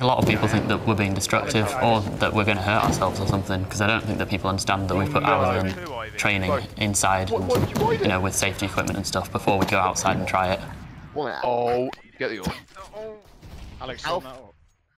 A lot of people think that we're being destructive or that we're going to hurt ourselves or something because I don't think that people understand that we put hours in training inside and, you know, with safety equipment and stuff before we go outside and try it. Oh, get the. Alex, Alf.